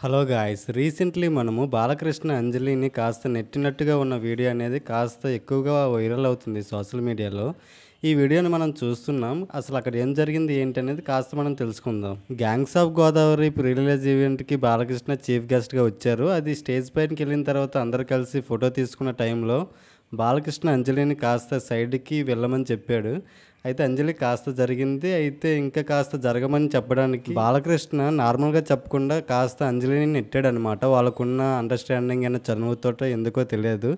Hello guys recently మనము బాలకృష్ణ అంజలిని కాస్త నెట్టినట్టుగా ఉన్న వీడియో అనేది కాస్త ఎక్కువగా వైరల్ అవుతుంది సోషల్ మీడియాలో. ఈ వీడియోని మనం చూస్తున్నాం. అసలు అక్కడ ఏం జరిగింది ఏంటి అనేది కాస్త మనం తెలుసుకుందాం. Gangs of Godavari pre release ఈవెంట్కి బాలకృష్ణ చీఫ్ గెస్ట్గా వచ్చారు. అది స్టేజ్ పైనకి వెళ్ళిన తర్వాత అందరు కలిసి ఫోటో తీసుకున్న టైంలో బాలకృష్ణ అంజలిని కాస్త సైడ్కి వెళ్ళమని చెప్పాడు. అయితే అంజలి కాస్త జరిగింది. అయితే ఇంకా కాస్త జరగమని చెప్పడానికి బాలకృష్ణ నార్మల్గా చెప్పకుండా కాస్త అంజలిని నెట్టాడు అనమాట వాళ్ళకున్న అండర్స్టాండింగ్ అయిన చనువుతో ఎందుకో తెలియదు.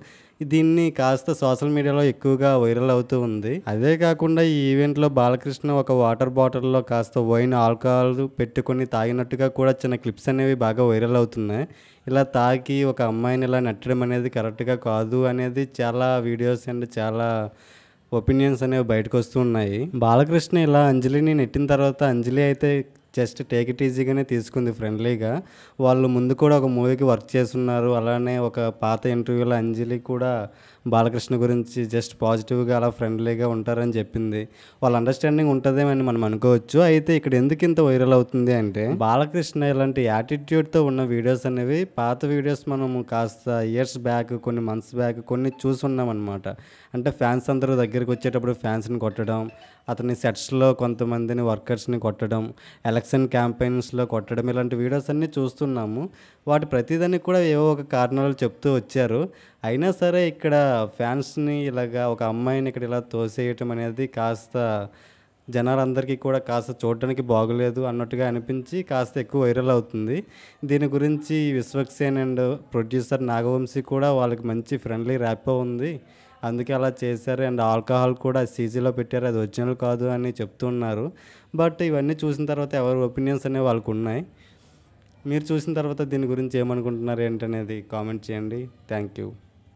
దీన్ని కాస్త సోషల్ మీడియాలో ఎక్కువగా వైరల్ అవుతూ ఉంది. అదే కాకుండా ఈ ఈవెంట్లో బాలకృష్ణ ఒక వాటర్ బాటిల్లో కాస్త వైన్ ఆల్కహాల్ పెట్టుకొని తాగినట్టుగా కూడా చిన్న క్లిప్స్ అనేవి బాగా వైరల్ అవుతున్నాయి. ఇలా తాగి ఒక అమ్మాయిని ఇలా నెట్టడం అనేది కరెక్ట్గా కాదు అనేది చాలా వీడియోస్ అండ్ చాలా ఒపీనియన్స్ అనేవి బయటకు వస్తూ ఉన్నాయి. బాలకృష్ణ ఇలా అంజలిని నెట్టిన తర్వాత అంజలి అయితే జస్ట్ టేక్ ఇట్ ఈజీగానే తీసుకుంది ఫ్రెండ్లీగా. వాళ్ళు ముందు కూడా ఒక మూవీకి వర్క్ చేస్తున్నారు. అలానే ఒక పాత ఇంటర్వ్యూలో అంజలి కూడా బాలకృష్ణ గురించి జస్ట్ పాజిటివ్గా అలా ఫ్రెండ్లీగా ఉంటారని చెప్పింది. వాళ్ళ అండర్స్టాండింగ్ ఉంటుందేమని మనం అనుకోవచ్చు. అయితే ఇక్కడ ఎందుకు ఇంత వైరల్ అవుతుంది అంటే బాలకృష్ణ ఇలాంటి యాటిట్యూడ్తో ఉన్న వీడియోస్ అనేవి పాత వీడియోస్ మనము కాస్త ఇయర్స్ బ్యాక్ కొన్ని మంత్స్ బ్యాక్ కొన్ని చూసున్నాం అనమాట అంటే ఫ్యాన్స్ అందరూ దగ్గరికి వచ్చేటప్పుడు ఫ్యాన్స్ని కొట్టడం అతని సెట్స్లో కొంతమందిని వర్కర్స్ని కొట్టడం ఎలక్షన్ క్యాంపెయిన్స్లో కొట్టడం ఇలాంటి వీడియోస్ అన్నీ చూస్తున్నాము. వాటి ప్రతిదానికి కూడా ఏవో ఒక కారణాలు చెప్తూ వచ్చారు. అయినా సరే ఇక్కడ ఫ్యాన్స్ని ఇలాగా ఒక అమ్మాయిని ఇక్కడ ఇలా తోసేయటం అనేది కాస్త జనాలందరికీ కూడా కాస్త చూడడానికి బాగలేదు అన్నట్టుగా అనిపించి కాస్త ఎక్కువ వైరల్ అవుతుంది. దీని గురించి విశ్వక్సేన్ అండ్ ప్రొడ్యూసర్ నాగవంశీ కూడా వాళ్ళకి మంచి ఫ్రెండ్లీ ర్యాపో ఉంది. అందుకే అలా చేశారు. అండ్ ఆల్కహాల్ కూడా సీజీలో పెట్టారు. అది ఒరిజినల్ కాదు అని చెప్తున్నారు. బట్ ఇవన్నీ చూసిన తర్వాత ఎవరి ఒపీనియన్స్ అనేవి వాళ్ళకు ఉన్నాయి. మీరు చూసిన తర్వాత దీని గురించి ఏమనుకుంటున్నారు ఏంటనేది కామెంట్ చేయండి. Thank you.